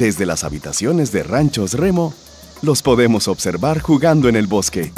Desde las habitaciones de Ranchos Remo, los podemos observar jugando en el bosque.